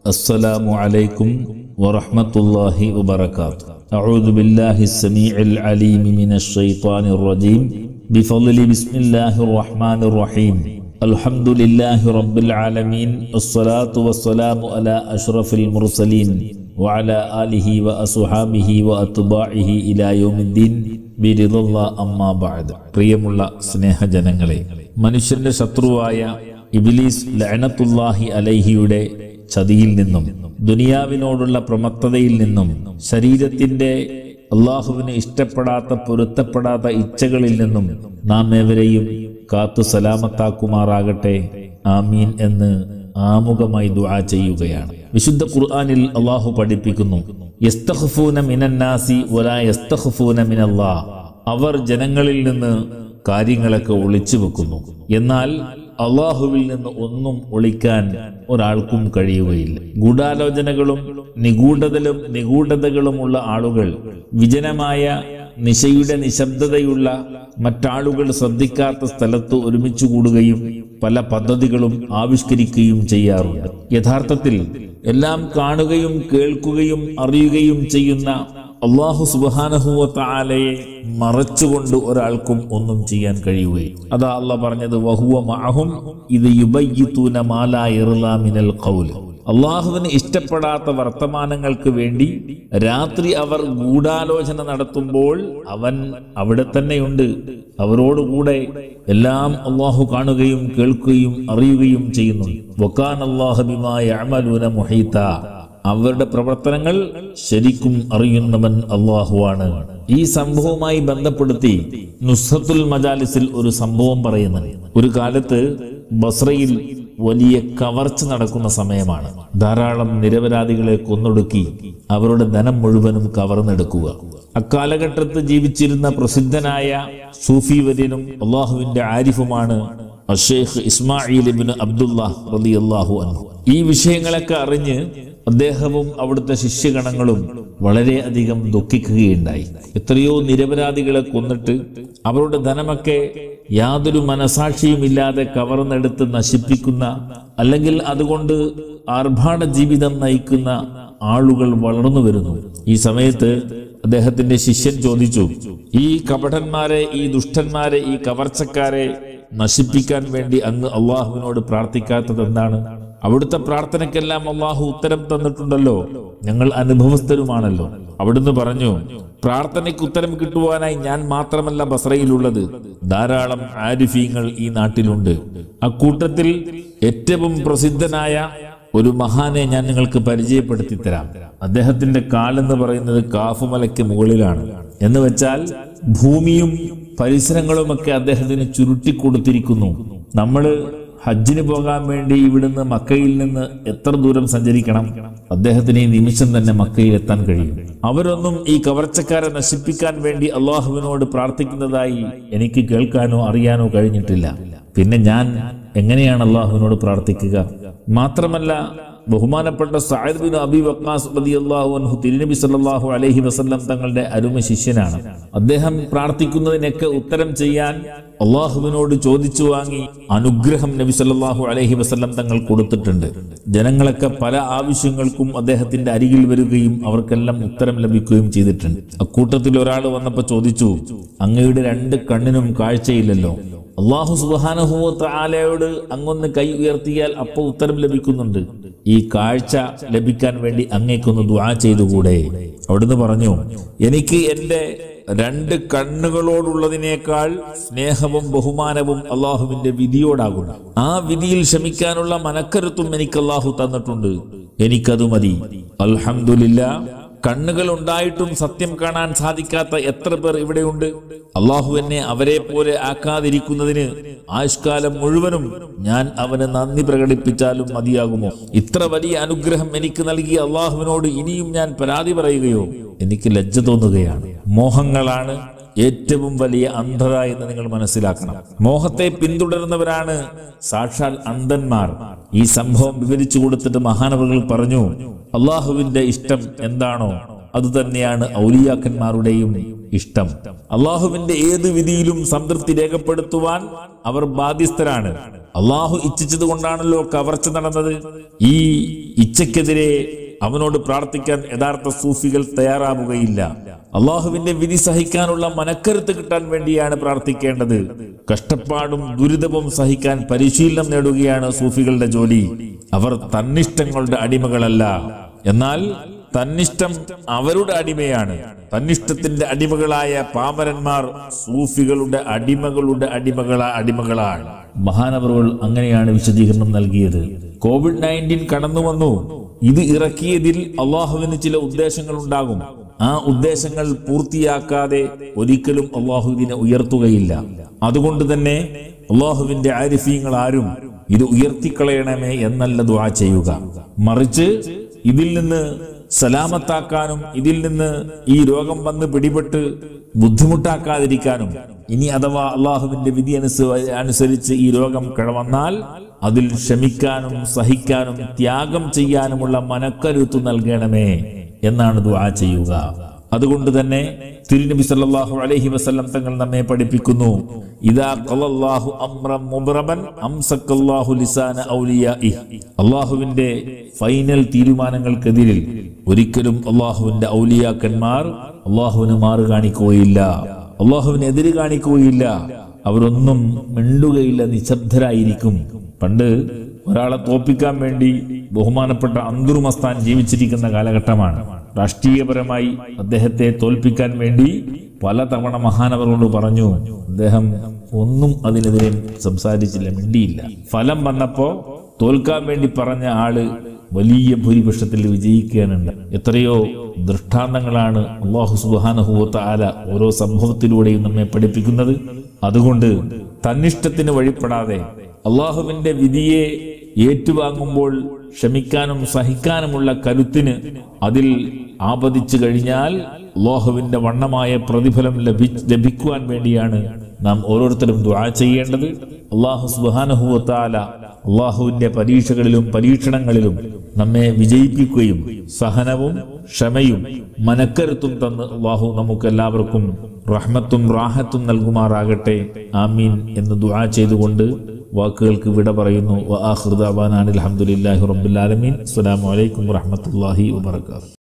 السلام عليكم ورحمة الله وبركاته أعوذ بالله السميع العليم من الشيطان الرجيم بفضل بسم الله الرحمن الرحيم الحمد لله رب العالمين الصلاة والسلام على أشرف المرسلين وعلى آله وأصحابه وأتباعه إلى يوم الدين ബിരിദുള്ള അമ്മാ ബഅദ് പ്രിയമുള്ള സ്നേഹജനങ്ങളെ മനുഷ്യന്റെ ശത്രുവായ ഇബിലീസ് ലഅനത്തുല്ലാഹി അലൈഹിയുടെ ചതിയിൽ നിന്നും ദുനിയാവിനോടുള്ള പ്രമത്തതയിൽ നിന്നും ശരീരത്തിന്റെ അള്ളാഹുവിന് ഇഷ്ടപ്പെടാത്ത പൊരുത്തപ്പെടാത്ത ഇച്ഛകളിൽ നിന്നും നാം ഏവരെയും കാത്തു സലാമത്താക്കുമാറാകട്ടെ. ആമീൻ എന്ന് ആമുഖമായി ദുആ ചെയ്യുകയാണ്. വിശുദ്ധ ഖുർആനിൽ അള്ളാഹു പഠിപ്പിക്കുന്നു അവർ ജനങ്ങളിൽ നിന്ന് കാര്യങ്ങളൊക്കെ ഒളിച്ചു വെക്കുന്നു എന്നാൽ അള്ളാഹുവിൽ നിന്ന് ഒന്നും ഒളിക്കാൻ ഒരാൾക്കും കഴിയുകയില്ല. ഗൂഢാലോചനകളും നിഗൂഢതലും നിഗൂഢതകളുമുള്ള ആളുകൾ വിജനമായ നിശയുടെ നിശബ്ദതയുള്ള മറ്റാളുകൾ ശ്രദ്ധിക്കാത്ത സ്ഥലത്ത് ഒരുമിച്ച് കൂടുകയും പല പദ്ധതികളും ആവിഷ്കരിക്കുകയും ചെയ്യാറുണ്ട്. യഥാർത്ഥത്തിൽ എല്ലാം കാണുകയും കേൾക്കുകയും അറിയുകയും ചെയ്യുന്ന അള്ളാഹു സുബാനഹുവലയെ മറച്ചുകൊണ്ട് ഒരാൾക്കും ഒന്നും ചെയ്യാൻ കഴിയുകയും അതാ അള്ള പറഞ്ഞത് ഇത് യുബയ്യൂന മാല ഖൗൽ അള്ളാഹുവിന് ഇഷ്ടപ്പെടാത്ത വർത്തമാനങ്ങൾക്ക് വേണ്ടി രാത്രി അവർ ഗൂഢാലോചന നടത്തുമ്പോൾ അവൻ അവിടെ തന്നെയുണ്ട്. അവരോടുകൂടെ എല്ലാം അള്ളാഹു കാണുകയും കേൾക്കുകയും അറിയുകയും ചെയ്യുന്നു വക്കാൻ അള്ളാഹുബിമായ അവരുടെ പ്രവർത്തനങ്ങൾ ശരിക്കും അറിയുന്നവൻ അള്ളാഹുവാണ്. ഈ സംഭവവുമായി ബന്ധപ്പെടുത്തി നുസ്രത്തുൽ മജാലിസിൽ ഒരു സംഭവം പറയുന്നത് ഒരു കാലത്ത് ബസ്രയിൽ വലിയ കവർച്ച നടക്കുന്ന സമയമാണ്. ധാരാളം നിരപരാധികളെ കൊന്നൊടുക്കി അവരുടെ ധനം മുഴുവനും കവർന്നെടുക്കുക. അക്കാലഘട്ടത്ത് ജീവിച്ചിരുന്ന പ്രസിദ്ധനായ സൂഫി വര്യനും അള്ളാഹുവിന്റെ ആരിഫുമാണ് അഷേഖ് ഇസ്മായിൽ റളിയല്ലാഹു അൻഹു. ഈ വിഷയങ്ങളൊക്കെ അറിഞ്ഞ് അദ്ദേഹവും അവിടുത്തെ ശിഷ്യഗണങ്ങളും വളരെയധികം ദുഃഖിക്കുകയുണ്ടായി. എത്രയോ നിരപരാധികളെ കൊന്നിട്ട് അവരുടെ ധനമൊക്കെ യാതൊരു മനസാക്ഷിയുമില്ലാതെ കവർന്നെടുത്ത് നശിപ്പിക്കുന്ന അല്ലെങ്കിൽ അതുകൊണ്ട് ആർഭാട ജീവിതം നയിക്കുന്ന ആളുകൾ വളർന്നു വരുന്നു. ഈ സമയത്ത് അദ്ദേഹത്തിന്റെ ശിഷ്യൻ ചോദിച്ചു ഈ കപടന്മാരെ ഈ ദുഷ്ടന്മാരെ ഈ കവർച്ചക്കാരെ നശിപ്പിക്കാൻ വേണ്ടി അങ്ങ് അള്ളാഹുവിനോട് പ്രാർത്ഥിക്കാത്തത് എന്താണ് അവിടുത്തെ പ്രാർത്ഥനയ്ക്കെല്ലാം അള്ളാഹു ഉത്തരം തന്നിട്ടുണ്ടല്ലോ. ഞങ്ങൾ അനുഭവസ്ഥരുമാണല്ലോ. അവിടുന്ന് പറഞ്ഞു പ്രാർത്ഥനയ്ക്ക് ഉത്തരം കിട്ടുവാനായി ഞാൻ മാത്രമല്ല ബസ്രയിലുള്ളത്. ധാരാളം ആരിഫീങ്ങൾ ഈ നാട്ടിലുണ്ട്. അക്കൂട്ടത്തിൽ ഏറ്റവും പ്രസിദ്ധനായ ഒരു മഹാനെ ഞാൻ നിങ്ങൾക്ക് പരിചയപ്പെടുത്തി തരാം അദ്ദേഹത്തിന്റെ കാലെന്ന് പറയുന്നത് കാഫുമലയ്ക്ക് മുകളിലാണ്. എന്ന് വെച്ചാൽ ഭൂമിയും പരിസരങ്ങളുമൊക്കെ അദ്ദേഹത്തിന് ചുരുട്ടിക്കൊടുത്തിരിക്കുന്നു. നമ്മൾ ഹജ്ജിന് പോകാൻ വേണ്ടി ഇവിടുന്ന് മക്കയിൽ നിന്ന് എത്ര ദൂരം സഞ്ചരിക്കണം? അദ്ദേഹത്തിന് ഈ നിമിഷം തന്നെ മക്കയിൽ എത്താൻ കഴിയും. അവരൊന്നും ഈ കവർച്ചക്കാരെ നശിപ്പിക്കാൻ വേണ്ടി അള്ളാഹുവിനോട് പ്രാർത്ഥിക്കുന്നതായി എനിക്ക് കേൾക്കാനോ അറിയാനോ കഴിഞ്ഞിട്ടില്ല. പിന്നെ ഞാൻ എങ്ങനെയാണ് അള്ളാഹുവിനോട് പ്രാർത്ഥിക്കുക? മാത്രമല്ല ബഹുമാനപ്പെട്ട സായദ് ബിൻ അബി വക്കാസ് റളിയല്ലാഹു അൻഹു തിരുനബി സല്ലാഹു അലഹി വസല്ലം തങ്ങളുടെ അരുമ ശിഷ്യനാണ്. അദ്ദേഹം പ്രാർത്ഥിക്കുന്നതിനൊക്കെ ഉത്തരം ചെയ്യാൻ അള്ളാഹുവിനോട് ചോദിച്ചു വാങ്ങി അനുഗ്രഹം നബി സല്ലാഹു അലഹി വസല്ലം തങ്ങൾ കൊടുത്തിട്ടുണ്ട്. ജനങ്ങളൊക്കെ പല ആവശ്യങ്ങൾക്കും അദ്ദേഹത്തിന്റെ അരികിൽ വരികയും അവർക്കെല്ലാം ഉത്തരം ലഭിക്കുകയും ചെയ്തിട്ടുണ്ട്. അക്കൂട്ടത്തിൽ ഒരാൾ വന്നപ്പോൾ ചോദിച്ചു അങ്ങയുടെ രണ്ട് കണ്ണിനും കാഴ്ചയില്ലല്ലോ. അള്ളാഹു സുബാനഹുവത്ത് അങ്ങൊന്ന് കൈ ഉയർത്തിയാൽ അപ്പോൾ ഉത്തരം ലഭിക്കുന്നുണ്ട്. ഈ കാഴ്ച ലഭിക്കാൻ വേണ്ടി അങ്ങേക്കൊന്ന് ദ്വാ ചെയ്തുകൂടെ? അവിടുന്ന് പറഞ്ഞു എനിക്ക് എന്റെ രണ്ട് കണ്ണുകളോടുള്ളതിനേക്കാൾ സ്നേഹവും ബഹുമാനവും അള്ളാഹുവിന്റെ വിധിയോടാകുന്നു ആ വിധിയിൽ ക്ഷമിക്കാനുള്ള മനക്കരുത്തും എനിക്ക് അള്ളാഹു തന്നിട്ടുണ്ട്. എനിക്കത് മതി. അൽഹംദുലില്ല കണ്ണുകൾ ഉണ്ടായിട്ടും സത്യം കാണാൻ സാധിക്കാത്ത എത്ര പേർ ഇവിടെയുണ്ട് അള്ളാഹു എന്നെ അവരെ പോലെ ആക്കാതിരിക്കുന്നതിന് ആയുഷ്കാലം മുഴുവനും ഞാൻ അവന് നന്ദി പ്രകടിപ്പിച്ചാലും മതിയാകുമോ? ഇത്ര വലിയ അനുഗ്രഹം എനിക്ക് നൽകിയ അള്ളാഹുവിനോട് ഇനിയും ഞാൻ പരാതി പറയുകയോ? എനിക്ക് ലജ്ജ തോന്നുകയാണ്. മോഹങ്ങളാണ് ഏറ്റവും വലിയ അന്ധത എന്ന് നിങ്ങൾ മനസ്സിലാക്കണം. മോഹത്തെ പിന്തുടരുന്നവരാണ് സാക്ഷാൽ അന്ധന്മാർ. ഈ സംഭവം വിവരിച്ചു കൊടുത്തിട്ട് മഹാനവകൾ പറഞ്ഞു അള്ളാഹുവിന്റെ ഇഷ്ടം എന്താണോ അതുതന്നെയാണ് ഔലിയാക്കന്മാരുടെയും ഇഷ്ടം. അള്ളാഹുവിന്റെ ഏത് വിധിയിലും സംതൃപ്തി രേഖപ്പെടുത്തുവാൻ അവർ ബാധ്യസ്ഥരാണ്. അള്ളാഹു ഇച്ഛിച്ചത് കൊണ്ടാണല്ലോ കവർച്ച നടന്നത്. ഈ ഇച്ഛക്കെതിരെ അവനോട് പ്രാർത്ഥിക്കാൻ യഥാർത്ഥ സൂഫികൾ തയ്യാറാവുകയില്ല. അള്ളാഹുവിന്റെ വിധി സഹിക്കാനുള്ള മനക്കരുത്ത് കിട്ടാൻ വേണ്ടിയാണ് പ്രാർത്ഥിക്കേണ്ടത്. കഷ്ടപ്പാടും ദുരിതവും സഹിക്കാൻ പരിശീലനം നേടുകയാണ് സൂഫികളുടെ ജോലി. അവർ തന്നിഷ്ടങ്ങളുടെ അടിമകളല്ല. എന്നാൽ തന്നിഷ്ടം അവരുടെ അടിമയാണ്. തന്നിഷ്ടത്തിന്റെ അടിമകളായ പാമരന്മാർ സൂഫികളുടെ അടിമകളുടെ അടിമകള അടിമകളാണ്. മഹാനവറുകൾ അങ്ങനെയാണ് വിശദീകരണം നൽകിയത്. കോവിഡ് നയന്റീൻ കടന്നു വന്നു. ഇത് ഇറക്കിയതിൽ അള്ളാഹുവിന് ചില ഉദ്ദേശങ്ങൾ ഉണ്ടാകും. ആ ഉദ്ദേശങ്ങൾ പൂർത്തിയാക്കാതെ ഒരിക്കലും അള്ളാഹുവിനെ ഉയർത്തുകയില്ല. അതുകൊണ്ട് തന്നെ അള്ളാഹുവിന്റെ ആരിഫീങ്ങൾ ആരും ഇത് ഉയർത്തിക്കളയണമേ എന്നല്ല ദുആ ചെയ്യുക. മറിച്ച് ഇതിൽ നിന്ന് സലാമത്താക്കാനും ഇതിൽ നിന്ന് ഈ രോഗം വന്ന് പിടിപെട്ട് ബുദ്ധിമുട്ടാക്കാതിരിക്കാനും ഇനി അഥവാ അള്ളാഹുവിന്റെ വിധി അനുസരിച്ച് ഈ രോഗം കിഴവന്നാൽ അതിൽ ക്ഷമിക്കാനും സഹിക്കാനും ത്യാഗം ചെയ്യാനുമുള്ള മനക്കരുത്തു നൽകണമേ എന്നാണ് ദുആ ചെയ്യുക. അതുകൊണ്ട് തന്നെ തിരുനബി സല്ലല്ലാഹു അലൈഹി വസല്ലം തങ്ങൾ നമ്മെ പഠിപ്പിക്കുന്നു. അള്ളാഹുവിന്റെ ഫൈനൽ തീരുമാനങ്ങൾക്കെതിരിൽ ഒരിക്കലും അള്ളാഹുവിന്റെ ഔലിയാക്കന്മാർ അള്ളാഹുവിന് മാറ് കാണിക്കുകയില്ല. അള്ളാഹുവിന് എതിര് കാണിക്കുകയില്ല. അവരൊന്നും മിണ്ടുകയില്ല നിശബ്ദരായിരിക്കും. പണ്ട് ഒരാളെ തോപ്പിക്കാൻ വേണ്ടി ബഹുമാനപ്പെട്ട അന്തുറുമസ്താൻ ജീവിച്ചിരിക്കുന്ന കാലഘട്ടമാണ്. രാഷ്ട്രീയപരമായി അദ്ദേഹത്തെ തോൽപ്പിക്കാൻ വേണ്ടി പലതവണ മഹാനവരോട് പറഞ്ഞു അദ്ദേഹം ഒന്നും അതിനെതിരെ സംസാരിച്ചില്ല മിണ്ടിയില്ല. ഫലം വന്നപ്പോ തോൽക്കാൻ വേണ്ടി പറഞ്ഞ ആൾ വലിയ ഭൂരിപക്ഷത്തിൽ വിജയിക്കാനുണ്ട് എത്രയോ ദൃഷ്ടാന്തങ്ങളാണ് അള്ളാഹു സുബാനഹുവത്ത ആല ഓരോ സംഭവത്തിലൂടെയും നമ്മെ പഠിപ്പിക്കുന്നത്. അതുകൊണ്ട് തന്നിഷ്ടത്തിന് വഴിപ്പെടാതെ അള്ളാഹുവിന്റെ വിധിയെ ഏറ്റുവാങ്ങുമ്പോൾ ക്ഷമിക്കാനും സഹിക്കാനുമുള്ള കരുത്തിന് അതിൽ ആപതിച്ചു കഴിഞ്ഞാൽ അള്ളാഹുവിന്റെ വണ്ണമായ പ്രതിഫലം ലഭി ലഭിക്കുവാൻ വേണ്ടിയാണ് നാം ഓരോരുത്തരും ദുആ ചെയ്യേണ്ടത്. അള്ളാഹു സുബാനഹുവത്താല അള്ളാഹുവിന്റെ പരീക്ഷകളിലും പരീക്ഷണങ്ങളിലും നമ്മെ വിജയിപ്പിക്കുകയും സഹനവും ക്ഷമയും മനക്കരുത്തും തന്ന് അള്ളാഹു നമുക്ക് എല്ലാവർക്കും റഹ്മത്തും റാഹത്തും നൽകുമാറാകട്ടെ. ആമീൻ എന്ന് ദുആ ചെയ്തുകൊണ്ട് വാക്കുകൾക്ക് വിട പറയുന്നു. വ ദഅവാനാ അനിൽ ഹംദുലില്ലാഹി റബ്ബിൽ ആലമീൻ. അസ്സലാമു അലൈക്കും വറഹ്മത്തുള്ളാഹി വബറകാതുഹു.